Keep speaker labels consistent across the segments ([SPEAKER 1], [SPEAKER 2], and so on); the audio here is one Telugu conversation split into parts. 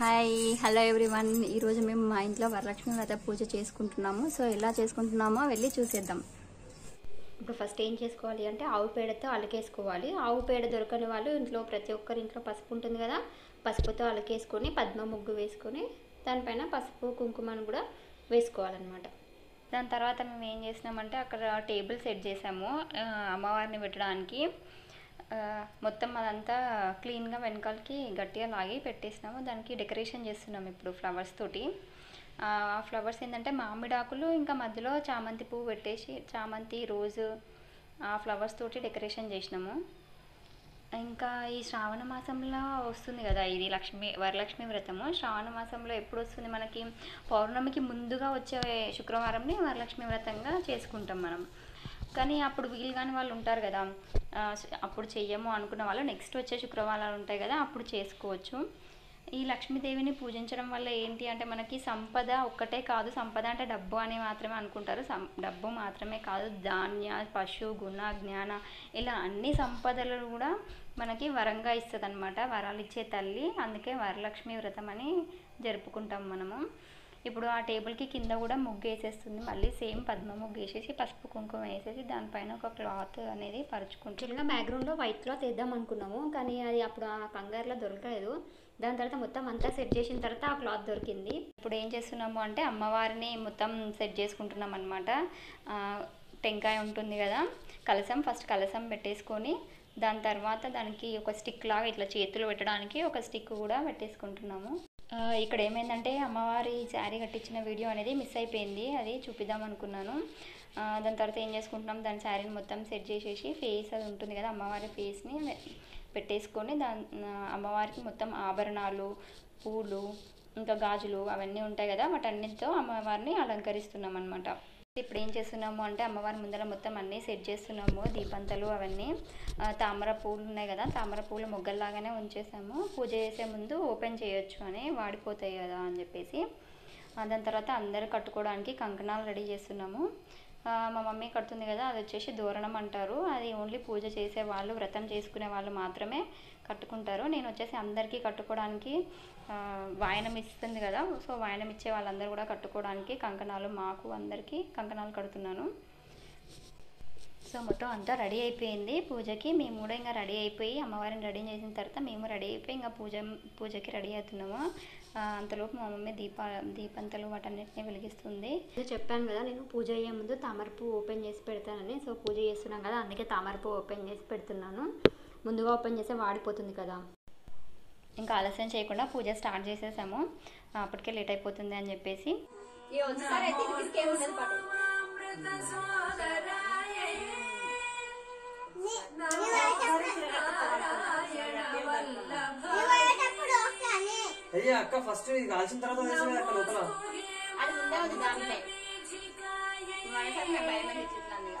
[SPEAKER 1] హాయ్ హలో ఎవ్రీవన్ ఈరోజు మేము మా ఇంట్లో వరలక్ష్మి వ్రత పూజ చేసుకుంటున్నాము. సో ఎలా చేసుకుంటున్నామో వెళ్ళి చూసేద్దాం. ఇప్పుడు ఫస్ట్ ఏం చేసుకోవాలి అంటే ఆవు పేడతో అలకేసుకోవాలి. ఆవు పేడ దొరకని వాళ్ళు ఇంట్లో ప్రతి ఒక్కరి ఇంట్లో పసుపు ఉంటుంది కదా పసుపుతో అలకేసుకొని పద్మ ముగ్గు వేసుకొని దానిపైన పసుపు కుంకుమను కూడా వేసుకోవాలన్నమాట. దాని తర్వాత మేము ఏం చేసినామంటే అక్కడ టేబుల్ సెట్ చేసాము. అమ్మవారిని పెట్టడానికి. మొత్తం అదంతా క్లీన్గా వెనకాలకి గట్టిగా లాగి పెట్టేసినాము. దానికి డెకరేషన్ చేస్తున్నాము ఇప్పుడు ఫ్లవర్స్ తోటి. ఆ ఫ్లవర్స్ ఏంటంటే మామిడి ఆకులు ఇంకా మధ్యలో చామంతి పువ్వు పెట్టేసి చామంతి రోజు ఆ ఫ్లవర్స్ తోటి డెకరేషన్ చేసినాము. ఇంకా ఈ శ్రావణ మాసంలో వస్తుంది కదా ఇది లక్ష్మి వరలక్ష్మి వ్రతము. శ్రావణ మాసంలో ఎప్పుడు వస్తుంది మనకి? పౌర్ణమికి ముందుగా వచ్చే శుక్రవారంని వరలక్ష్మి వ్రతంగా చేసుకుంటాం మనం. కానీ అప్పుడు వీలు కాని వాళ్ళు ఉంటారు కదా. అప్పుడు చెయ్యము అనుకున్న వాళ్ళు నెక్స్ట్ వచ్చే శుక్రవారాలు ఉంటాయి కదా అప్పుడు చేసుకోవచ్చు. ఈ లక్ష్మీదేవిని పూజించడం వల్ల ఏంటి అంటే మనకి సంపద ఒక్కటే కాదు సంపద అంటే డబ్బు అని మాత్రమే అనుకుంటారు. సం డబ్బు మాత్రమే కాదు ధాన్య పశు గుణ జ్ఞాన ఇలా అన్ని సంపదలు కూడా మనకి వరంగా ఇస్తుంది అనమాట వరాలు ఇచ్చే తల్లి అందుకే వరలక్ష్మి వ్రతం అని జరుపుకుంటాం మనము. ఇప్పుడు ఆ టేబుల్కి కింద కూడా ముగ్గు వేసేస్తుంది. మళ్ళీ సేమ్ పద్మ ముగ్గు వేసేసి పసుపు కుంకుమ వేసేసి దానిపైన ఒక క్లాత్ అనేది పరుచుకుంటాం ఇలా బ్యాక్గ్రౌండ్లో వైట్ క్లాత్ వేద్దాం అనుకున్నాము. కానీ అది అప్పుడు ఆ కంగారులో దొరకలేదు. దాని తర్వాత మొత్తం అంతా సెట్ చేసిన తర్వాత ఆ క్లాత్ దొరికింది. ఇప్పుడు ఏం చేస్తున్నాము అంటే అమ్మవారిని మొత్తం సెట్ చేసుకుంటున్నాం అనమాట టెంకాయ ఉంటుంది కదా కలసం ఫస్ట్ కలసం పెట్టేసుకొని దాని తర్వాత దానికి ఒక స్టిక్ లాగా ఇట్లా చేతులు పెట్టడానికి ఒక స్టిక్ కూడా పెట్టేసుకుంటున్నాము. ఇక్కడ ఏమైందంటే అమ్మవారి శారీ కట్టించిన వీడియో అనేది మిస్ అయిపోయింది. అది చూపిద్దాం అనుకున్నాను. దాని తర్వాత ఏం చేసుకుంటున్నాం? దాని శారీని మొత్తం సెట్ చేసేసి ఫేస్ అది ఉంటుంది కదా అమ్మవారి ఫేస్ని పెట్టేసుకొని దాని అమ్మవారికి మొత్తం ఆభరణాలు పూలు ఇంకా గాజులు అవన్నీ ఉంటాయి కదా వాటన్నిటితో అమ్మవారిని అలంకరిస్తున్నాం అనమాట ఇప్పుడు ఏం చేస్తున్నాము అంటే అమ్మవారి ముందర మొత్తం అన్నీ సెట్ చేస్తున్నాము. దీపంతలు అవన్నీ. తామర పూలు ఉన్నాయి కదా తామర పూలు మొగ్గల్లాగానే ఉంచేసాము. పూజ చేసే ముందు ఓపెన్ చేయొచ్చు అని వాడిపోతాయి కదా అని చెప్పేసి. దాని తర్వాత అందరు కట్టుకోవడానికి కంకణాలు రెడీ చేస్తున్నాము. మా మమ్మీ కడుతుంది కదా అది వచ్చేసి దూరణం అంటారు. అది ఓన్లీ పూజ చేసే వాళ్ళు వ్రతం చేసుకునే వాళ్ళు మాత్రమే కట్టుకుంటారు. నేను వచ్చేసి అందరికీ కట్టుకోవడానికి వాయనం ఇస్తుంది కదా. సో వాయనం ఇచ్చే వాళ్ళందరూ కూడా కట్టుకోవడానికి కంకణాలు మాకు అందరికీ కంకణాలు కడుతున్నాను. సో మొత్తం అంతా రెడీ అయిపోయింది. పూజకి మేము కూడా ఇంకా రెడీ అయిపోయి అమ్మవారిని రెడీ చేసిన తర్వాత మేము రెడీ అయిపోయి ఇంకా పూజ పూజకి రెడీ అవుతున్నాము. అంతలోపు మా మమ్మీ దీప దీపంతలు వాటన్నిటిని వెలిగిస్తుంది. చెప్పాను కదా నేను పూజ అయ్యే ముందు తామరపు ఓపెన్ చేసి పెడతానని. సో పూజ చేస్తున్నాం కదా అందుకే తామరపు ఓపెన్ చేసి పెడుతున్నాను. ముందుగా ఓపెన్ చేస్తే వాడిపోతుంది కదా. ఇంకా ఆలస్యం చేయకుండా పూజ స్టార్ట్ చేసేసాము. అప్పటికే లేట్ అయిపోతుంది అని చెప్పేసి.
[SPEAKER 2] అయ్యా అక్క ఫస్ట్ ఇది కాల్చిన తర్వాత అక్క లోపల.
[SPEAKER 1] అది ముందే ఉంది మనసారి భయం ఇంకా.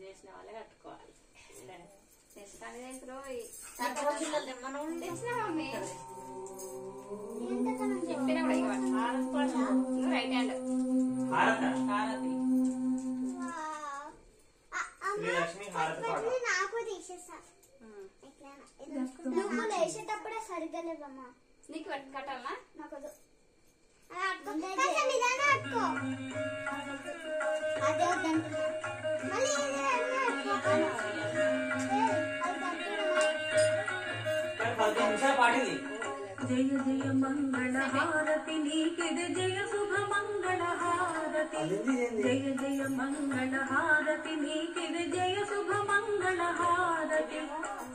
[SPEAKER 3] చేసిన వాళ్ళే కట్టుకోవాలి
[SPEAKER 1] చెప్పినా
[SPEAKER 4] వద్దంటున్నా.
[SPEAKER 2] కానీ పదకొండు నిమిషాలు పాడింది
[SPEAKER 5] జయ జయ మంగళ హారతి నీకిది జయ శుభ మంగళ
[SPEAKER 2] ఇదేంది?
[SPEAKER 5] జయ జయ మంగళ హారతి నీకిది జయ శుభ మంగళ హారతి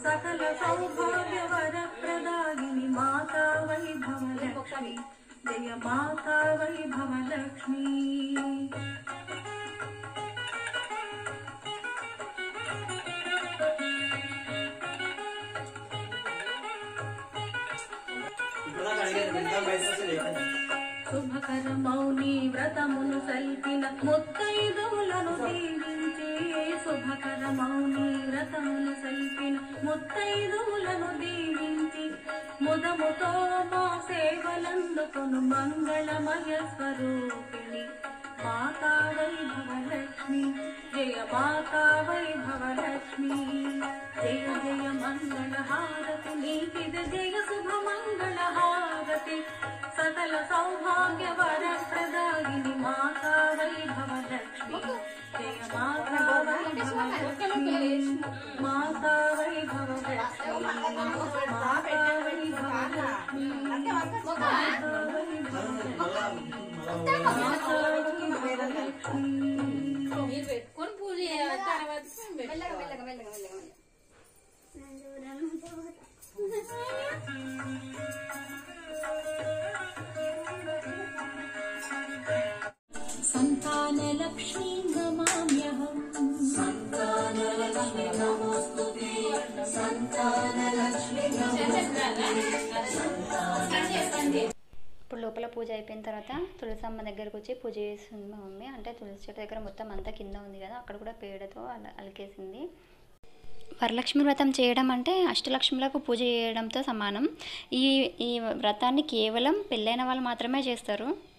[SPEAKER 5] సకల సౌభాగ్య వర
[SPEAKER 2] ఎంత బయటకు వస్తే లేకుండా
[SPEAKER 5] శుభకర మౌని వ్రతమును సల్పిన ముత్తైదువులను దీవించి శుభకర మౌని వ్రతమును సల్పిన ముత్తైదువులను దీవించి ముదముతో మా సేవలందుకొను మంగళమయ స్వరూపిణి. మాతా వైభవ లక్ష్మి జయ మాతా వైభవ లక్ష్మి జయ జయ మంగళ హారతి నీకిద జయ శుభ మంగళ హారతి సకల సౌభాగ్య వర ప్రదాయిని మాతా వైభవ లక్ష్మి జయ మాతా వైభవ లక్ష్మి మాతా వైభవ
[SPEAKER 1] ఇప్పుడు లోపల పూజ అయిపోయిన తర్వాత తులసమ్మ దగ్గరకు వచ్చి పూజ చేస్తుంది మా మమ్మీ. అంటే తులసి చెట్టు దగ్గర మొత్తం అంతా కింద ఉంది కదా అక్కడ కూడా పేడతో అల- అలికేసింది. వరలక్ష్మి వ్రతం చేయడం అంటే అష్టలక్ష్ములకు పూజ చేయడంతో సమానం. ఈ ఈ వ్రతాన్ని కేవలం పెళ్ళైన వాళ్ళు మాత్రమే చేస్తారు.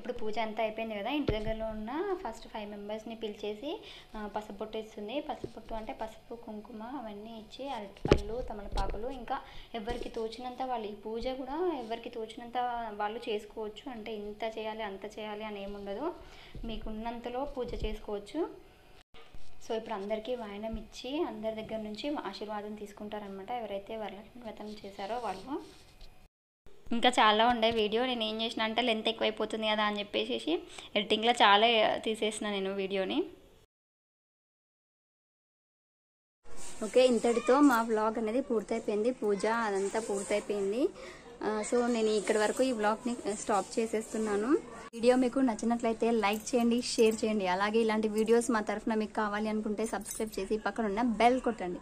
[SPEAKER 1] ఇప్పుడు పూజ అంతా అయిపోయింది కదా ఇంటి దగ్గరలో ఉన్న ఫస్ట్ ఫైవ్ మెంబర్స్ని పిలిచేసి పసుపొట్టు ఇస్తుంది. పసుపొట్టు అంటే పసుపు కుంకుమ అవన్నీ ఇచ్చి అరటిపళ్ళు తమలపాకులు ఇంకా ఎవరికి తోచినంత వాళ్ళు ఈ పూజ కూడా ఎవరికి తోచినంత వాళ్ళు చేసుకోవచ్చు. అంటే ఇంత చేయాలి అంత చేయాలి అని ఏముండదు మీకు ఉన్నంతలో పూజ చేసుకోవచ్చు. సో ఇప్పుడు అందరికీ వాయనం ఇచ్చి అందరి దగ్గర నుంచి ఆశీర్వాదం తీసుకుంటారనమాట ఎవరైతే వరలక్ష్మి వ్రతం చేశారో వాళ్ళు. ఇంకా చాలా ఉండే వీడియో. నేను ఏం చేసిన అంటే లెంత్ ఎక్కువైపోతుంది కదా అని చెప్పేసి ఎడిటింగ్లో చాలా తీసేసిన నేను వీడియోని. ఓకే ఇంతటితో మా వ్లాగ్ అనేది పూర్తయిపోయింది. పూజ అదంతా పూర్తయిపోయింది. సో నేను ఇక్కడి వరకు ఈ వ్లాగ్ని స్టాప్ చేసేస్తున్నాను. వీడియో మీకు నచ్చినట్లయితే లైక్ చేయండి షేర్ చేయండి. అలాగే ఇలాంటి వీడియోస్ మా తరఫున మీకు కావాలి అనుకుంటే సబ్స్క్రైబ్ చేసి పక్కన ఉన్న బెల్ కొట్టండి.